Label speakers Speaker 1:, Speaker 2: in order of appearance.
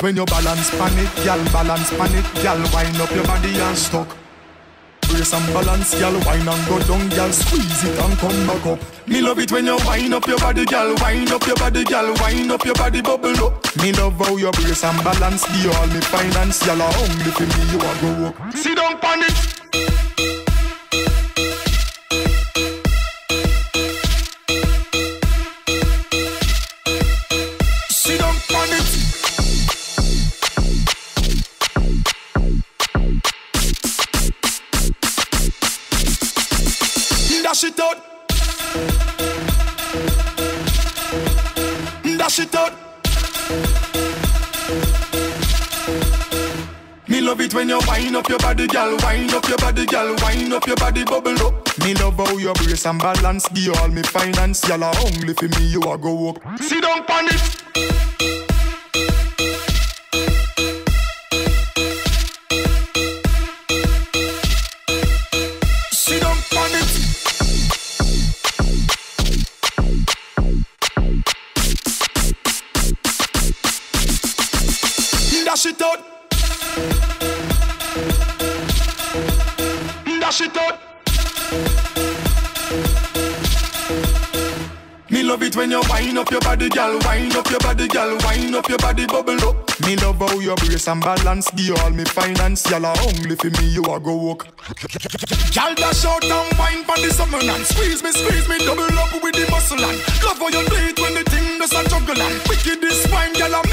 Speaker 1: When you balance pan it, gal balance pan it, gal wind up your body and stuck. Brace and balance, gal wine and go down, gal squeeze it and come back up. Me love it when you wind up your body, gal wind up your body, gal wind up your body, bubble up. Me love how you brace and balance, the all me finance, gal a hungry for me, you a go up. Sit down pan Dash it out. Dash it out. Me love it when you wind up your body, girl. Wind up your body, girl. Wind up your body, bubble up. Me love how you brace and balance. Give all me finance, y'all are for me. You a go up. Sit down, pan Dash it out. Dash it out. Me love it when you wind up your body, girl. Wind up your body, girl. Wind up your body, bubble up. Me love how you brace and balance. Give all me finance, y'all are hungry for me. You a go walk. Girl, dash out and wine for the summer and squeeze me, squeeze me, double up with the muscle and love how you do it when the thing does a juggle and wicked this wine, girl, and